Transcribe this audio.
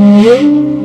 Mm-hmm.